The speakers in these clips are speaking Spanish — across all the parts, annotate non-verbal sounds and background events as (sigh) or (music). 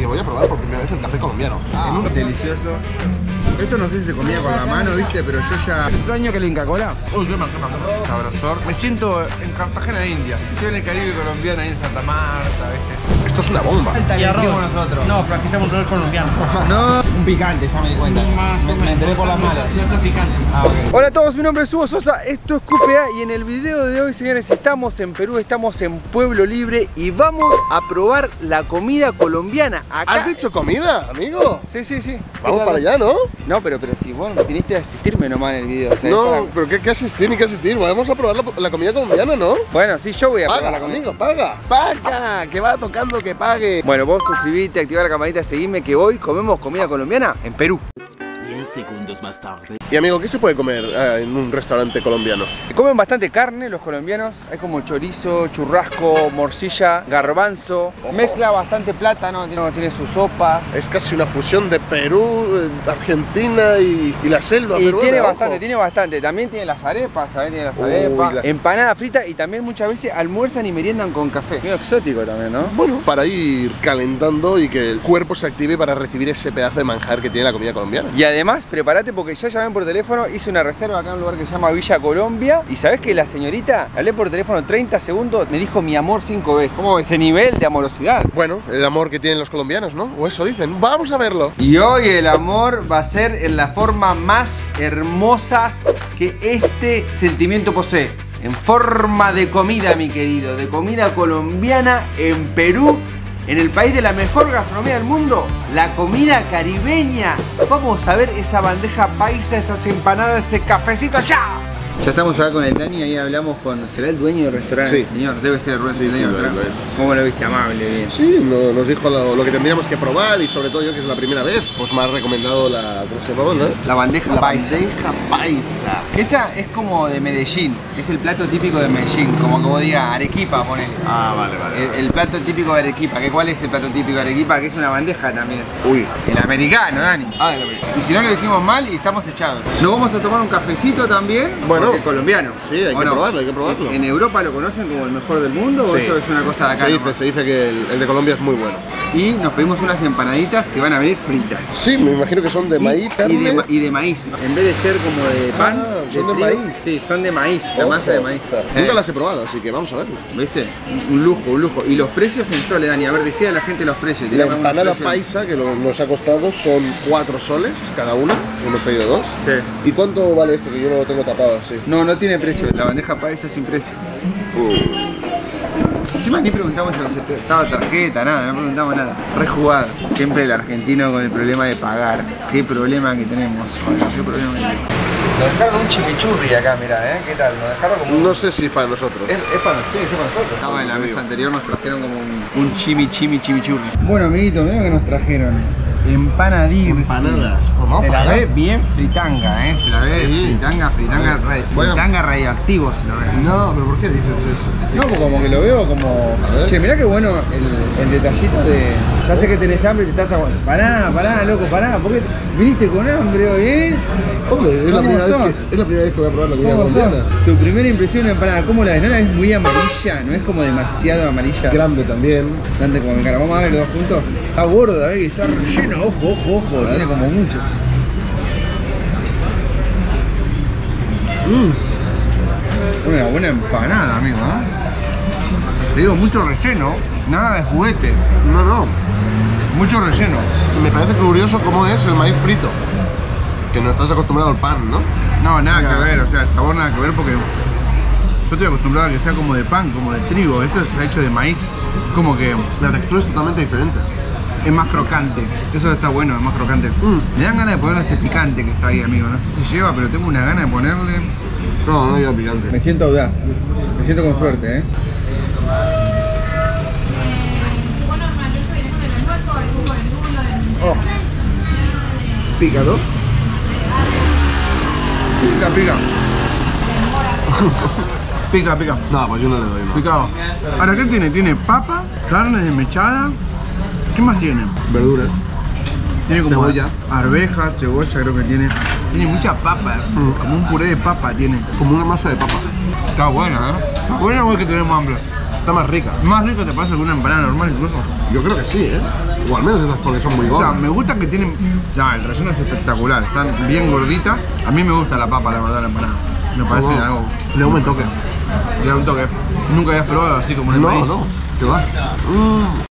Que voy a probar por primera vez el café colombiano. En un delicioso. Esto no sé si se comía con la mano, viste, pero yo ya. Extraño que la Inca Cola. Uy, qué qué. Sabrosor. Me siento en Cartagena de Indias. Estoy en el Caribe colombiano, ahí en Santa Marta, viste. Esto es una bomba. Y arroz. nosotros. No, pero aquí hacemos un rol colombiano. (laughs) No, un picante, ya me di cuenta. Me, me enteré por las malas. Yo soy picante. Ah. Hola a todos, mi nombre es Hugo Sosa, esto es QPA y en el video de hoy, señores, estamos en Perú, estamos en Pueblo Libre y vamos a probar la comida colombiana. Acá... ¿Has dicho comida, amigo? Sí, sí, sí. Vamos para allá, ¿no? No, pero, pero si vos viniste a asistirme nomás en el video. ¿sabes? No, Para- pero ¿qué, qué asistir ni qué asistir? Vamos a probar la, la comida colombiana, ¿no? Bueno, sí, yo voy a probar Paga, la comida. amigo, paga. Paga, que va tocando que pague. Bueno, vos suscribite, activa la campanita, seguime que hoy comemos comida colombiana en Perú. 10 segundos más tarde. Y amigo, ¿qué se puede comer eh, en un restaurante colombiano? Comen bastante carne los colombianos, hay como chorizo, churrasco, morcilla, garbanzo, mezcla bastante plátano, tiene, tiene sus sopas. Es casi una fusión de Perú, eh, Argentina y, y la selva Y peruana, tiene ojo. bastante, tiene bastante. También tiene las arepas, ¿sabes? Tiene las Uy, arepas, la- empanada frita y también muchas veces almuerzan y meriendan con café. Medio exótico también, ¿no? Bueno, para ir calentando y que el cuerpo se active para recibir ese pedazo de manjar que tiene la comida colombiana. Y además, prepárate porque ya llamé por teléfono, hice una reserva acá en un lugar que se llama Villa Colombia. Y sabes que la señorita, hablé por teléfono 30 segundos, me dijo mi amor cinco veces. ¿Cómo ese nivel de amorosidad? Bueno, el amor que tienen los colombianos, ¿no? O eso dicen. Vamos a verlo. Y hoy el amor va a ser en la forma más hermosa que este sentimiento posee. En forma de comida, mi querido. De comida colombiana en Perú. En el país de la mejor gastronomía del mundo, la comida caribeña. Vamos a ver esa bandeja paisa, esas empanadas, ese cafecito allá. Ya estamos acá con el Dani, ahí hablamos con. ¿Será el dueño del restaurante? Sí. señor? Debe ser el dueño Sí, del sí, lo es. ¿Cómo lo viste? Amable, bien. Sí, no- nos dijo lo, lo que tendríamos que probar y sobre todo yo que es la primera vez, pues me ha recomendado la, ¿cómo se llama? no? La bandeja La paisa. bandeja paisa. Esa es como de Medellín, es el plato típico de Medellín, como que vos digas Arequipa, pone. Ah, vale, vale. El, el plato típico de Arequipa, ¿que ¿cuál es el plato típico de Arequipa? Que es una bandeja también. Uy. El americano, Dani. Ah, el americano. Y si no lo dijimos mal y estamos echados. Nos vamos a tomar un cafecito también, Bueno. Es colombiano. Sí, hay ¿O que no? probarlo, hay que probarlo. ¿En Europa lo conocen como el mejor del mundo o eso es una cosa de acá? Se dice, se dice que el, el de Colombia es muy bueno. Y nos pedimos unas empanaditas que van a venir fritas. Sí, me imagino que son de maíz, de, y de maíz. En vez de ser como de pan, Ah, son de maíz. Sí, son de maíz, la masa de maíz. Nunca Eh, las he probado, así que vamos a verlo. ¿Viste? Un lujo, un lujo. Y los precios en soles, Dani. A ver, decía a la gente los precios. La empanada paisa que nos ha costado son 4 soles cada una, hemos pedido dos. Sí. ¿Y cuánto vale esto? Que yo no lo tengo tapado así. No, no tiene precio. La bandeja paisa sin precio. Encima ni preguntamos si nos estaba tarjeta, nada, no preguntamos nada. Rejugado. Siempre el argentino con el problema de pagar. Qué problema que tenemos. Qué problema que tenemos. Nos dejaron un chimichurri acá, mirá, ¿eh? ¿Qué tal? Nos dejaron como No sé si para nosotros. Es, es para, ser para nosotros. Estaba en la mesa anterior, nos trajeron como un, un chimi chimi chimichurri. Bueno, amiguito, mira que nos trajeron. Empanadirsi. Empanadas, pues Se la ve bien fritanga, ¿eh? Se la ve Sí. fritanga, fritanga, Bueno. fritanga radioactivo se lo ve. No, pero ¿por qué dices eso? No, como que lo veo como. Che, mirá qué bueno el, el detallito de. Ya sé que tenés hambre y te estás aguantando. Pará, pará, loco, pará. ¿Por qué viniste con hambre hoy, eh? Hombre, es la, ¿Cómo primera vez que, es la primera vez que voy a probar la comida colombiana. Tu primera impresión de empanada, ¿cómo la ves? ¿No la ves muy amarilla? ¿No es como demasiado amarilla? Grande también. Grande como mi cara. Vamos a ver los dos juntos. Está gorda, eh, está rellena, ojo, ojo, ojo. Tiene como mucho. Mm. Una buena empanada, amigo, ¿eh? Te digo, mucho relleno, nada de juguete, No, no. mucho relleno. Me parece curioso cómo es el maíz frito. Que no estás acostumbrado al pan, ¿no? No, nada Nada. que ver, o sea, el sabor nada que ver porque yo estoy acostumbrado a que sea como de pan, como de trigo. Esto está hecho de maíz, como que La textura es totalmente diferente. Es más crocante. Eso está bueno, es más crocante. Mm. Me dan ganas de ponerle ese picante que está ahí, amigo. No sé si lleva, pero tengo una gana de ponerle. No, no lleva picante. Me siento audaz, me siento con suerte, ¿eh? Oh. Pica, ¿no? Pica, pica. (laughs) Pica, pica. No, pues yo no le doy, no. Picado. Ahora, ¿qué tiene? Tiene papa, carne desmechada. ¿Qué más tiene? Verduras. Tiene como Cebolla. arvejas, cebolla creo que tiene. Tiene mucha papa, Mm. como un puré de papa tiene. Como una masa de papa. Está buena, ¿eh? Está buena o es que tenemos hambre. Está más rica. ¿Más rico te pasa que una empanada normal incluso? Yo creo que sí, ¿eh? O al menos esas porque son muy O sea, gordas. me gusta que tienen... Ya, el relleno es espectacular, están bien gorditas. A mí me gusta la papa, la verdad, la empanada. Me parece algo... Le da un toque. Le da un toque. Nunca habías probado así como de No, maíz. no. ¿Qué va? Mm.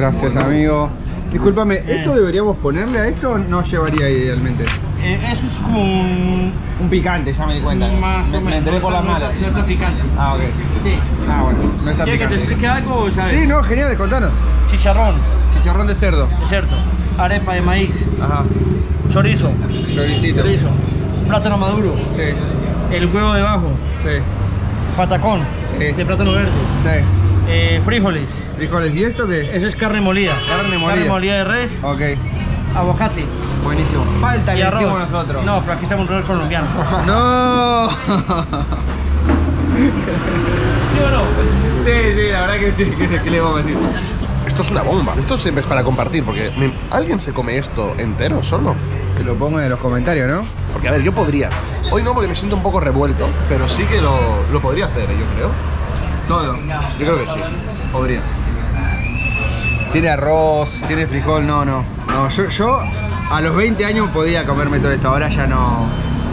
Gracias, amigo. Discúlpame, ¿esto deberíamos ponerle a esto o no llevaría idealmente? Eh, eso es como un... Un picante, ya me di cuenta. Más me, o menos. me enteré por las no malas. No está picante. Ah, ok. Sí. Ah, bueno, no está ¿Quieres que te picante. explique algo o sabes? Sí, no, genial, contanos. Chicharrón, Chicharrón de cerdo. es cierto. Arepa de maíz, Ajá. chorizo, Choricito. chorizo, plátano maduro, Sí, el huevo debajo, sí, patacón Sí. de plátano verde, sí. Eh, frijoles. Frijoles, ¿y esto qué? Eso es carne molida. Carne molida. Carne molida de res, Ok, aguacate buenísimo. Falta y arroz. hicimos nosotros. No, pero aquí estamos un rol colombiano. (laughs) ¡No! ¿Sí o no? Sí, sí, la verdad que sí, ¿qué, qué le vamos a decir? Esto es una bomba. Esto siempre es para compartir, porque ¿alguien se come esto entero solo? Que lo pongan en los comentarios, ¿no? Porque, a ver, yo podría. Hoy no, porque me siento un poco revuelto, pero sí que lo, lo podría hacer, yo creo. Todo. Yo creo que sí. Podría. Tiene arroz, tiene frijol, no, no. No, yo, yo a los 20 años podía comerme todo esto, ahora ya no.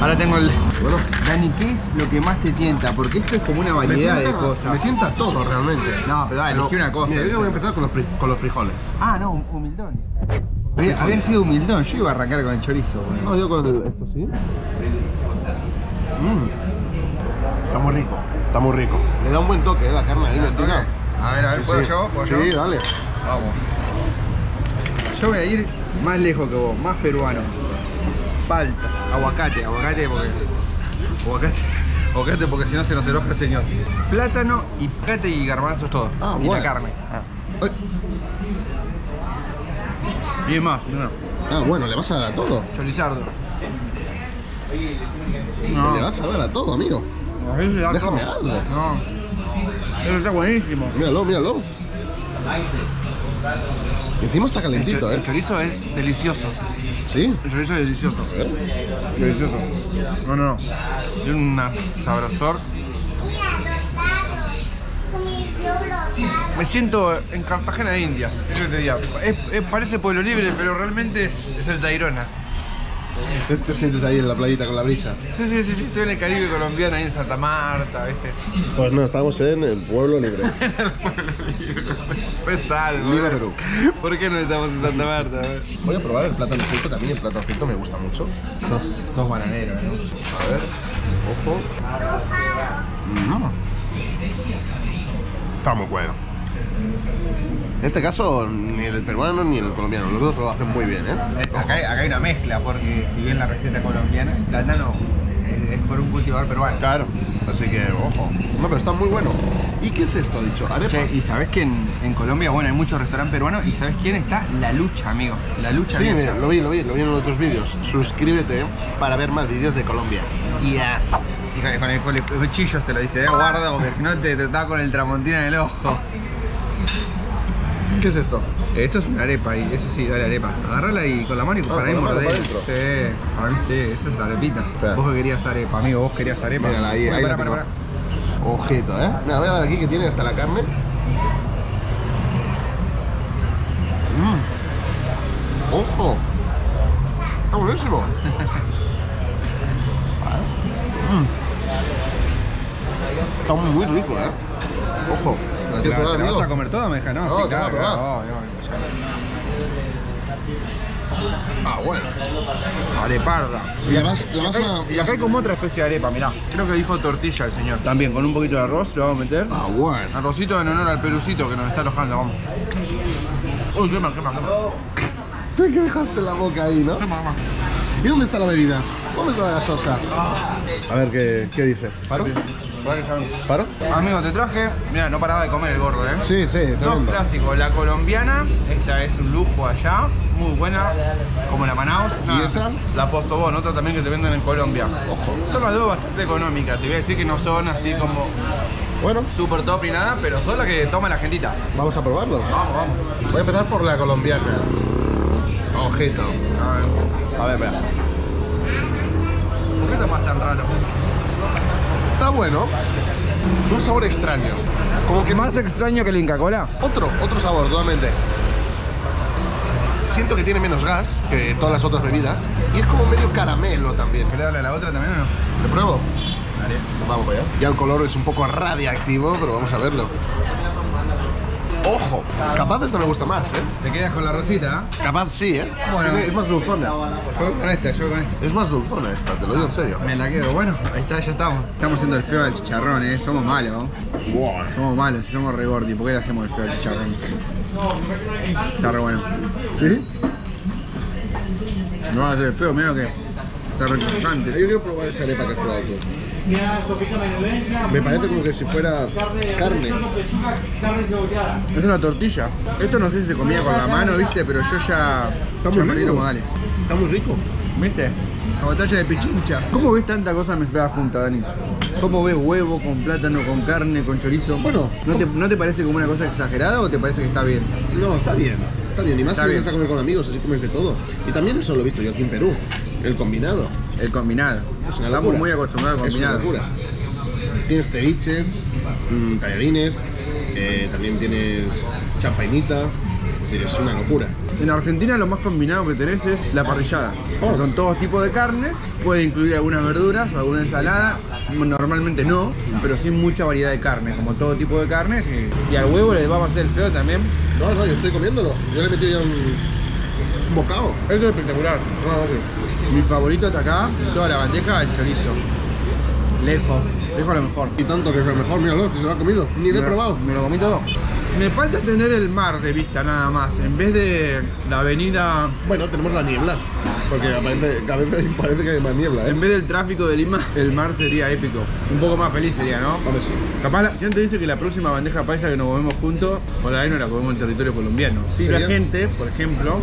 Ahora tengo el. Bueno, Dani, ¿qué es lo que más te tienta? Porque esto es como una variedad de cosas. Me sienta todo realmente. No, pero dale, elegí una cosa. Mira, yo voy a empezar con los, con los frijoles. Ah, no, humildón. Había, había sido humildón, yo iba a arrancar con el chorizo, boludo. No, yo con el, esto sí. Mm. Está muy rico. Está muy rico. Le da un buen toque, ¿eh? La carne ahí metida. A ver, a ver, Sí, ¿puedo sí. yo? ¿Puedo sí, yo? dale. Vamos. Yo voy a ir más lejos que vos, más peruano. Palta, aguacate, aguacate porque. Aguacate. Aguacate porque si no se nos enoja el señor. Plátano y picate y garbanzos todo. Ah, y bueno. la carne. Ay. Y más, no. Ah, bueno, le vas a dar a todo. Chorizardo. Le vas a dar a todo, amigo. No, Déjame algo. No. Eso está buenísimo. Míralo, míralo. Encima está El, calentito, el ¿eh? chorizo es delicioso. Sí. El chorizo es delicioso. Delicioso. No, no, no. Tiene un sabrosor. Me siento en Cartagena de Indias, eso te diga. Es, es- parece pueblo libre, pero realmente es, es el Tayrona. Te, te sientes ahí en la playita con la brisa. Sí, sí, sí, sí, estoy en el Caribe colombiano, ahí en Santa Marta, ¿viste? Pues no, estamos en el pueblo libre. (laughs) Pesado, Libre boludo. Perú. ¿Por qué no estamos en Santa Marta? Voy a probar el plátano frito, mí el plátano frito me gusta mucho. Sos, sos bananero, ¿no? A ver, ojo. Mm. Está muy bueno. En este caso, ni el peruano ni el colombiano, los dos lo hacen muy bien, ¿eh? Acá, hay- acá hay una mezcla, porque si bien la receta colombiana, el plátano es, es por un cultivador peruano. Claro. Así que, ojo. No, pero está muy bueno. ¿Y qué es esto, dicho? ¿Arepa? Che, y sabés que en, en Colombia, bueno, hay muchos restaurantes peruanos, y ¿sabés quién está? La lucha, amigo. La lucha. Sí, mira, lo vi, lo vi, lo vi en otros vídeos. Suscríbete para ver más vídeos de Colombia. Ya. Y con, con el, con el cuchillo te lo dice, eh, guarda, porque si no te, te da con el tramontina en el ojo. ¿Qué es esto? Esto es una arepa, y eso sí, dale arepa. Agarrala y con la mano y Ah, para ahí morder. para. Sí, para mí sí, esa es la arepita. Vos que querías arepa, amigo, vos querías arepa. Mírala, ahí, ahí ¿eh? Mira, voy a dar aquí que tiene hasta la carne. Mm. ¡Ojo! Está buenísimo. (laughs) Mm. Está muy rico, ¿eh? Ojo. ¿Te, ¿Quieres la- probar, te vas a comer toda, me deja? No, No, sí, claro, Ah, bueno. Areparda. Y la vas, la vas Acá, a... y acá hay como otra especie de arepa, mirá. Creo que dijo tortilla el señor. También con un poquito de arroz lo vamos a meter. Ah, bueno. Arrocito en honor al pelucito que nos está alojando, vamos. Uy, quema, quema, quema. Tú que dejaste la boca ahí, ¿no? Quema, quema. ¿Y dónde está la bebida? ¿Dónde está la gasosa? A ver, ¿qué, qué dice? ¿Paro? ¿Paro? Amigo, te traje. Mira, no paraba de comer el gordo, ¿eh? Sí, sí, Dos tremendo. clásicos, la colombiana, esta es un lujo allá, muy buena, como la Manaus. ¿Y esa? La Postobón, otra también que te venden en Colombia. Ojo. Son las dos bastante económicas, te voy a decir que no son así como Bueno, super top ni nada, pero son las que toma la gentita. vamos a probarlos. Vamos, vamos. Voy a empezar por la colombiana. Ojito. A ver, A ver, espera. ¿por qué tomas tan raro? Está bueno. Un sabor extraño. Como que Más extraño que el Inca Cola. Otro, otro sabor, totalmente. Siento que tiene menos gas que todas las otras bebidas. Y es como medio caramelo también. ¿Querés darle a la otra también o no? ¿Te pruebo? Dale. Vamos allá. Ya el color es un poco radiactivo, pero vamos a verlo. ¡Ojo! Capaz esta me gusta más, ¿eh? ¿Te quedas con la rosita? Capaz sí, ¿eh? Bueno. es más dulzona. Yo con esta, yo con esta. Es más dulzona esta, te lo digo en serio. Me la quedo. Bueno, ahí está, ya estamos. Estamos haciendo el feo al chicharrón, eh. Somos malos. Wow. Somos malos, somos re gordi. ¿Por qué le hacemos el feo al chicharrón? Está re bueno. ¿Sí? No va a el feo, mira que. Está re Yo quiero probar esa arepa que has probado tú. Me parece como que si fuera carne. Es una tortilla. Esto no sé si se comía con la mano, viste, pero yo ya. Está muy ya rico. modales. Está muy rico. ¿Viste? La batalla de pichincha. ¿Cómo ves tanta cosa mezclada junta, Dani? ¿Cómo ves huevo con plátano, con carne, con chorizo? Bueno. ¿no te, ¿no te parece como una cosa exagerada o te parece que está bien? No, está bien. Está bien. Y más Está si bien. vienes a comer con amigos, así comes de todo. Y también eso lo he visto yo aquí en Perú. El combinado. El combinado. Es una Estamos muy acostumbrados al Es una combinado. locura. Tienes ceviche, mm, tallarines, eh, también tienes chanfainita. Es una locura. En Argentina lo más combinado que tenés es la parrillada. Oh. Son todos tipos de carnes, puede incluir algunas verduras o alguna ensalada. Normalmente no, pero sí mucha variedad de carnes, como todo tipo de carnes. Y, al huevo le vamos a hacer el feo también. No, no, yo estoy comiéndolo. Yo le he metido ya un, un bocado. Esto es espectacular. Mi favorito está acá, toda la bandeja, el chorizo. Lejos, lejos lo mejor. Y tanto que es lo mejor, míralo, que se lo ha comido. Ni lo he probado. Me lo comí todo. Me falta tener el mar de vista nada más, en vez de la avenida, Bueno, tenemos la niebla. Porque aparece, a veces (laughs) parece que hay más niebla, ¿eh? en vez del tráfico de Lima, el mar sería épico. Un poco más feliz sería, ¿no? Hombre, sí. Capaz la gente dice que la próxima bandeja paisa que nos comemos juntos, por ahí no la comemos en territorio colombiano. Si la ¿Sería? gente, por ejemplo,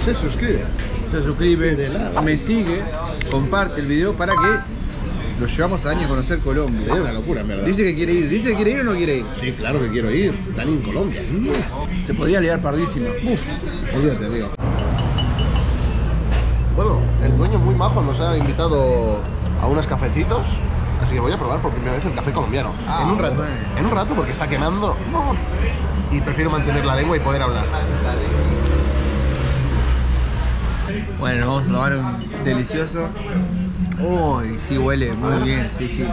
Se suscribe. se suscribe, De lado. me sigue, comparte el video para que lo llevamos a Dani a conocer Colombia. Sería una locura, en verdad. Dice que quiere ir, dice que quiere ir o no quiere ir. Sí, claro que quiero ir. Dani en Colombia. Se podría liar pardísima. Uf. Olvídate, amigo. Bueno, el dueño muy majo nos ha invitado a unos cafecitos. Así que voy a probar por primera vez el café colombiano. Ah, en un rato. bueno. En un rato porque está quemando. No. Y prefiero mantener la lengua y poder hablar. Bueno, vamos a tomar un delicioso. Uy, sí huele muy bien, sí, sí.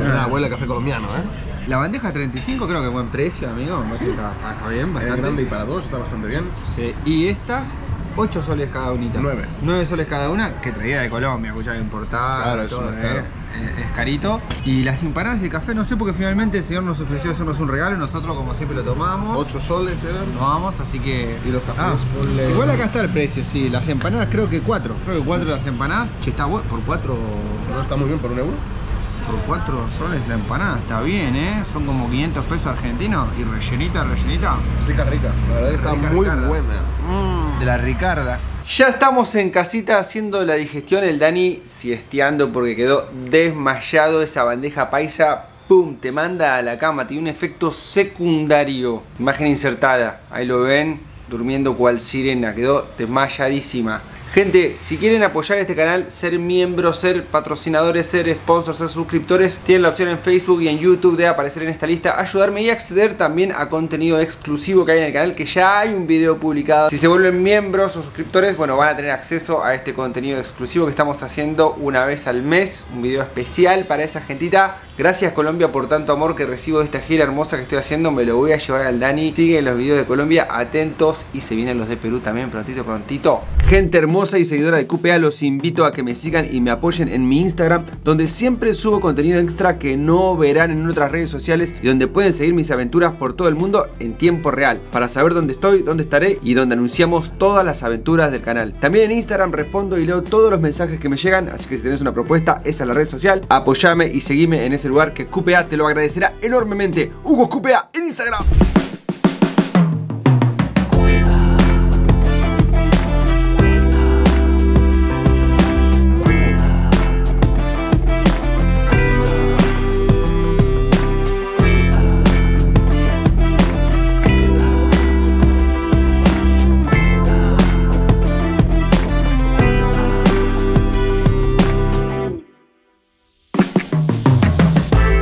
Una huele a café colombiano, ¿eh? La bandeja 35 creo que buen precio, amigo. Está, está- está bien, Es bastante. grande y para dos, está bastante bien. Sí. Y estas, 8 soles cada unita. Nueve. 9 soles cada una, que traía de Colombia, escucha, importada. Claro, todo, es eh, eh, es carito. Y las empanadas y el café, no sé, porque finalmente el señor nos ofreció hacernos un regalo y nosotros, como siempre, lo tomamos. Ocho soles eran. Tomamos, así que. Y los cafés, Ah, Igual acá está el precio, sí. Las empanadas creo que 4. Creo que 4 las empanadas. Che, está bueno. Por 4 No está muy bien por un euro. Por 4 soles la empanada. Está bien, ¿eh? Son como 500 pesos argentinos. Y rellenita, rellenita. Rica, rica. La verdad que está Rica, muy Ricarda. buena. De la Ricarda. Ya estamos en casita haciendo la digestión. El Dani siesteando porque quedó desmayado. Esa bandeja paisa, ¡pum! Te manda a la cama. Tiene un efecto secundario. Imagen insertada. Ahí lo ven. Durmiendo cual sirena. Quedó desmayadísima. Gente, si quieren apoyar este canal, ser miembros, ser patrocinadores, ser sponsors, ser suscriptores, tienen la opción en Facebook y en YouTube de aparecer en esta lista, ayudarme y acceder también a contenido exclusivo que hay en el canal, que ya hay un video publicado. Si se vuelven miembros o suscriptores, bueno, van a tener acceso a este contenido exclusivo que estamos haciendo una vez al mes, un video especial para esa gentita. Gracias Colombia por tanto amor que recibo de esta gira hermosa que estoy haciendo, me lo voy a llevar al Dani. Siguen los videos de Colombia, atentos y se vienen los de Perú también prontito, prontito. Gente hermosa y seguidora de QPA, los invito a que me sigan y me apoyen en mi Instagram, donde siempre subo contenido extra que no verán en otras redes sociales y donde pueden seguir mis aventuras por todo el mundo en tiempo real, para saber dónde estoy, dónde estaré y donde anunciamos todas las aventuras del canal. También en Instagram respondo y leo todos los mensajes que me llegan, así que si tenés una propuesta, esa es la red social, apoyame y seguime en ese lugar que QPA te lo agradecerá enormemente. Hugo QPA en Instagram.